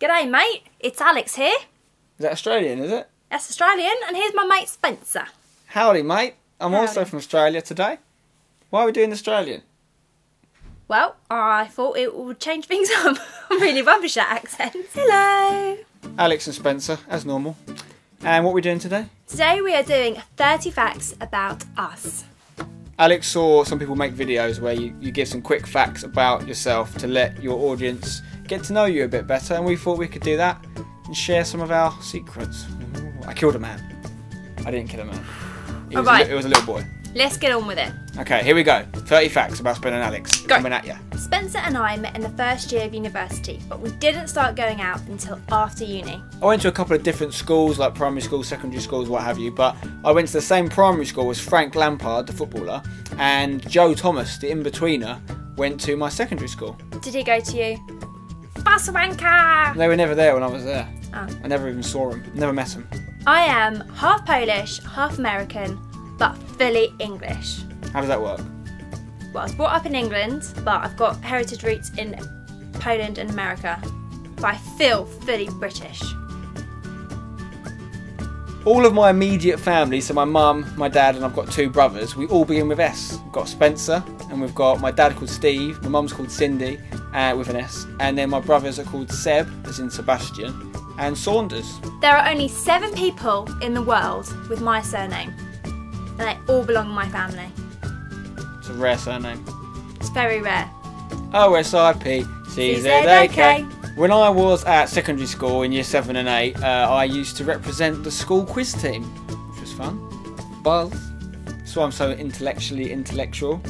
G'day, mate. It's Alex here. Is that Australian, is it? That's Australian, and here's my mate Spencer. Howdy, mate. I'm also from Australia today. Why are we doing Australian? Well, I thought it would change things up. I'm really rubbish at accents. Hello. Alex and Spencer, as normal. And what are we doing today? Today we are doing 30 facts about us. Alex saw some people make videos where you, you give some quick facts about yourself to let your audience get to know you a bit better, and we thought we could do that and share some of our secrets. I killed a man. I didn't kill a man. It was, a, it was a little boy. Let's get on with it. Okay, here we go. 30 facts about Spencer and Alex. Go. Coming at you. Spencer and I met in the first year of university, but we didn't start going out until after uni. I went to a couple of different schools, like primary schools, secondary schools, what have you, but I went to the same primary school as Frank Lampard, the footballer, and Joe Thomas, the Inbetweener, went to my secondary school. Did he go to you? They were never there when I was there. Oh. I never even saw them, never met them. I am half Polish, half American, but fully English. How does that work? Well, I was brought up in England, but I've got heritage roots in Poland and America. But I feel fully British. All of my immediate family, so my mum, my dad, and I've got two brothers, we all begin with S. We've got Spencer, and we've got my dad called Steve, my mum's called Sindy, uh, with an S, and then my brothers are called Seb, as in Sebastian, and Saunders. There are only seven people in the world with my surname, and they all belong in my family. It's a rare surname. It's very rare. OSIP CZAK. When I was at secondary school in year 7 and 8, uh, I used to represent the school quiz team, which was fun. Buzz. So I'm so intellectually intellectual.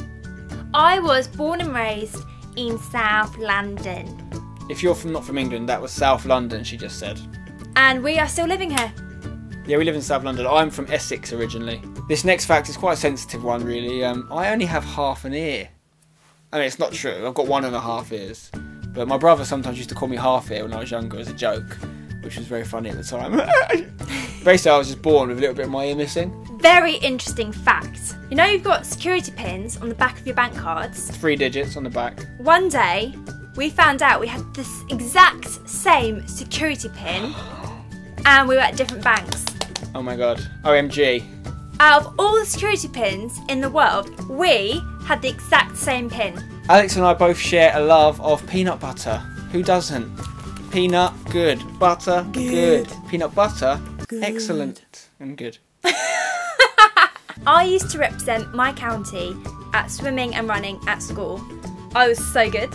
I was born and raised in South London, If you're from not from England, that was South London, she just said. and we are still living here. Yeah, we live in South London. I'm from Essex originally. This next fact is quite a sensitive one, really. Um, I only have half an ear. I mean, it's not true. I've got one and a half ears. But my brother sometimes used to call me half ear when I was younger as a joke, which was very funny at the time. Basically, I was just born with a little bit of my ear missing. Very interesting fact. You know, you've got security pins on the back of your bank cards. Three digits on the back. One day, we found out we had this exact same security pin, and we were at different banks. Oh my god. OMG. Out of all the security pins in the world, we had the exact same pin. Alex and I both share a love of peanut butter. Who doesn't? Peanut, good. Butter, good. Peanut butter, excellent and good. I used to represent my county at swimming and running at school. I was so good.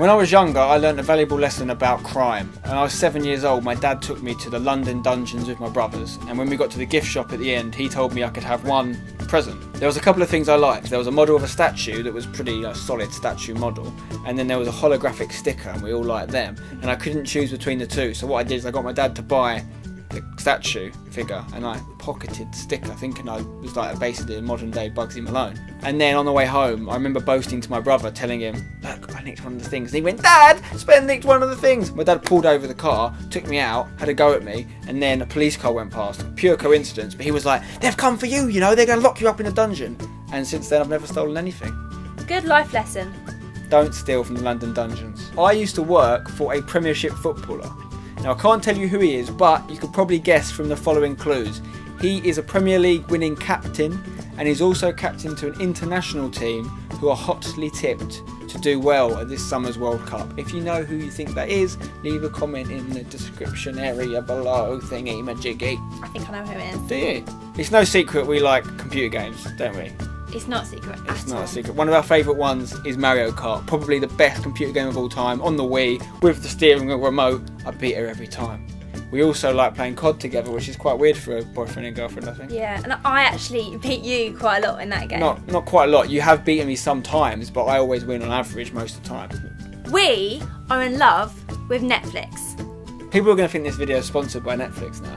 When I was younger, I learnt a valuable lesson about crime. When I was seven years old, my dad took me to the London dungeons with my brothers, and when we got to the gift shop at the end, he told me I could have one present. There was a couple of things I liked. There was a model of a statue that was pretty solid statue model, and then there was a holographic sticker, and we all liked them. And I couldn't choose between the two, so what I did is I got my dad to buy the statue figure and I pocketed the sticker thinking I was like basically a modern day Bugsy Malone. And then on the way home, I remember boasting to my brother, telling him, Look, I nicked one of the things. And he went, Dad, Spen nicked one of the things. My dad pulled over the car, took me out, had a go at me, and then a police car went past. Pure coincidence, but he was like, They've come for you, you know, they're going to lock you up in a dungeon. And since then, I've never stolen anything. Good life lesson. Don't steal from the London dungeons. I used to work for a Premiership footballer. Now, I can't tell you who he is, but you could probably guess from the following clues. He is a Premier League winning captain, and he's also captain to an international team who are hotly tipped to do well at this summer's World Cup. If you know who you think that is, leave a comment in the description area below, thingy majiggy. I think I know who it is. Do you? It's no secret we like computer games, don't we? It's not secret It's not all. a secret. One of our favourite ones is Mario Kart. Probably the best computer game of all time on the Wii with the steering wheel remote. I beat her every time. We also like playing COD together, which is quite weird for a boyfriend and girlfriend, I think. Yeah, and I actually beat you quite a lot in that game. Not not quite a lot. You have beaten me sometimes, but I always win on average most of the time. We are in love with Netflix. People are going to think this video is sponsored by Netflix now.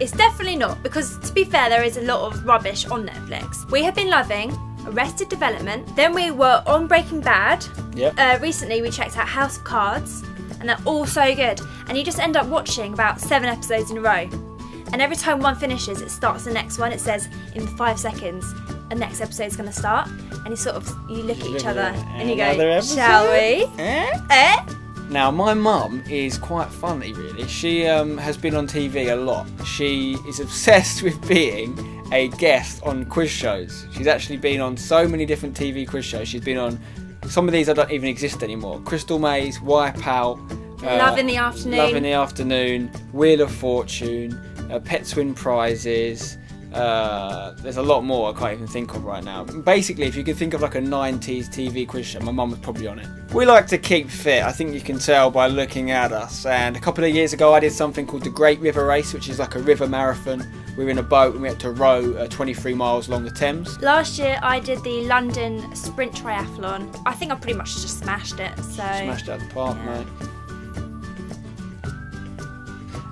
It's definitely not, because to be fair, there is a lot of rubbish on Netflix. We have been loving Arrested Development, then we were on Breaking Bad. Yep. Uh, recently, we checked out House of Cards, and they're all so good. And you just end up watching about seven episodes in a row. And every time one finishes, it starts the next one. It says in five seconds, a next episode's going to start. And you sort of you look at each other and you go? "Shall we?" Eh? Eh? Now, my mum is quite funny, really. She um, has been on TV a lot. She is obsessed with being a guest on quiz shows. She's actually been on so many different TV quiz shows. She's been on some of these that don't even exist anymore. Crystal Maze, Wipeout, uh, Love in the afternoon. Love in the Afternoon, Wheel of Fortune, uh, Pets Win Prizes. Uh, there's a lot more I can't even think of right now. Basically, if you could think of like a 90s TV quiz show, my mum was probably on it. We like to keep fit, I think you can tell by looking at us. And a couple of years ago, I did something called the Great River Race, which is like a river marathon. We were in a boat and we had to row uh, 23 miles along the Thames. Last year I did the London Sprint Triathlon. I think I pretty much just smashed it. So Smashed out the park, Yeah. mate.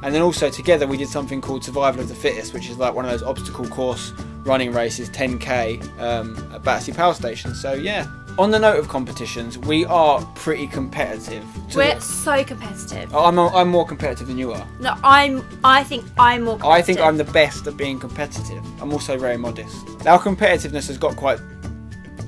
And then also together we did something called Survival of the Fittest, which is like one of those obstacle course running races, 10k um, at Battersea Power Station. So yeah. On the note of competitions, we are pretty competitive. We're the- so competitive. Oh, I'm, I'm more competitive than you are. No, I'm. I think I'm more. Competitive. I think I'm the best at being competitive. I'm also very modest. Our competitiveness has got quite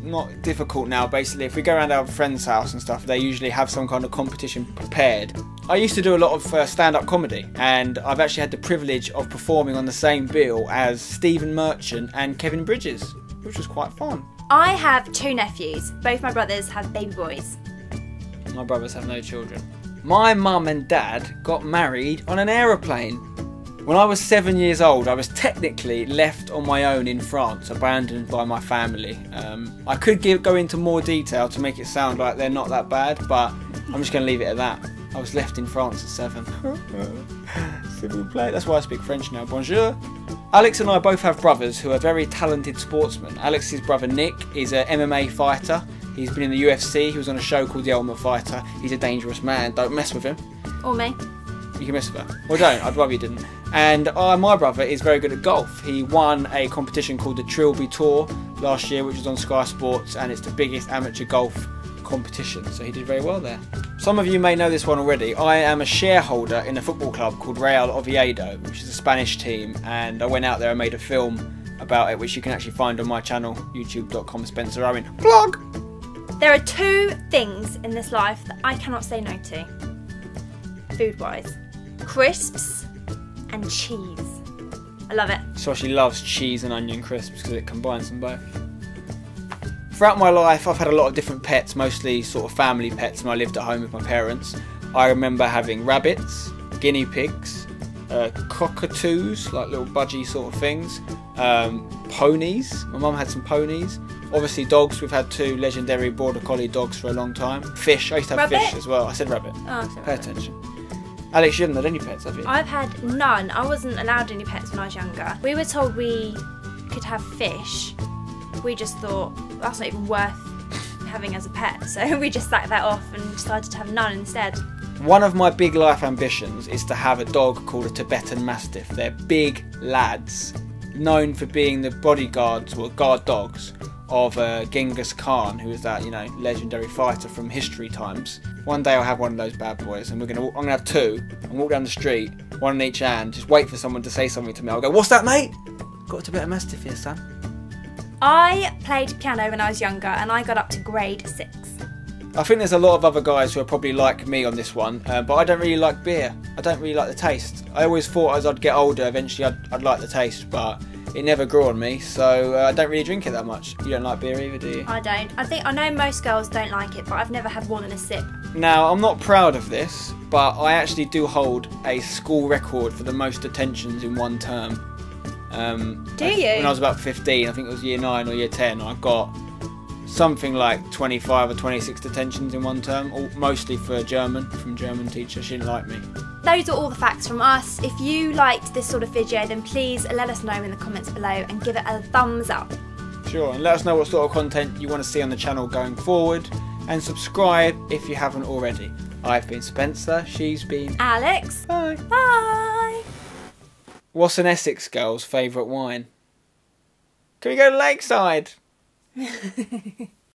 not difficult now. Basically, if we go around our friend's house and stuff, they usually have some kind of competition prepared. I used to do a lot of uh, stand-up comedy, and I've actually had the privilege of performing on the same bill as Stephen Merchant and Kevin Bridges, which was quite fun. I have two nephews. Both my brothers have baby boys. My brothers have no children. My mum and dad got married on an aeroplane. When I was seven years old, I was technically left on my own in France, abandoned by my family. Um, I could give, go into more detail to make it sound like they're not that bad, but I'm just going to leave it at that. I was left in France at seven. S'il vous plaît. That's why I speak French now. Bonjour. Alex and I both have brothers who are very talented sportsmen. Alex's brother Nick is a MMA fighter. He's been in the UFC. He was on a show called The Ultimate Fighter. He's a dangerous man. Don't mess with him. Or me. You can mess with her. Well, don't. I'd rather you didn't. And uh, my brother is very good at golf. He won a competition called the Trilby Tour last year, which was on Sky Sports, and it's the biggest amateur golf competition. So he did very well there. Some of you may know this one already. I am a shareholder in a football club called Real Oviedo, which is a Spanish team, and I went out there and made a film about it, which you can actually find on my channel, youtube.com Spencer Owen. Plug! There are two things in this life that I cannot say no to. Food wise. Crisps and cheese. I love it. So she loves cheese and onion crisps because it combines them both. Throughout my life, I've had a lot of different pets, mostly sort of family pets when I lived at home with my parents. I remember having rabbits, guinea pigs, uh, cockatoos, like little budgie sort of things, um, ponies. My mum had some ponies. Obviously, dogs. We've had two legendary border collie dogs for a long time. Fish. I used to have Rabbit? fish as well. I said rabbit. Oh, sorry. Pay attention. Alex, you haven't had any pets, have you? I've had none. I wasn't allowed any pets when I was younger. We were told we could have fish. We just thought that's not even worth having as a pet, so we just sacked that off and decided to have none instead. One of my big life ambitions is to have a dog called a Tibetan Mastiff. They're big lads, known for being the bodyguards or guard dogs of uh, Genghis Khan, who is that you know legendary fighter from history times. One day I'll have one of those bad boys, and we're gonna I'm gonna have two and walk down the street, one in each hand, just wait for someone to say something to me. I'll go, "What's that, mate?" Got a Tibetan Mastiff here, son. I played piano when I was younger and I got up to grade six. I think there's a lot of other guys who are probably like me on this one, uh, but I don't really like beer. I don't really like the taste. I always thought as I'd get older, eventually I'd, I'd like the taste, but it never grew on me, so uh, I don't really drink it that much. You don't like beer either, do you? I don't. I think I know most girls don't like it, but I've never had more than a sip. Now, I'm not proud of this, but I actually do hold a school record for the most detentions in one term. Um, Do I- you? When I was about 15, I think it was year 9 or year 10, I got something like 25 or 26 detentions in one term, all, mostly for German, from German teacher. She didn't like me. Those are all the facts from us. If you liked this sort of video, then please let us know in the comments below and give it a thumbs up. Sure, and let us know what sort of content you want to see on the channel going forward, and subscribe if you haven't already. I've been Spencer, she's been. Alex, Bye. bye. What's an Essex girl's favourite wine? Can we go to Lakeside?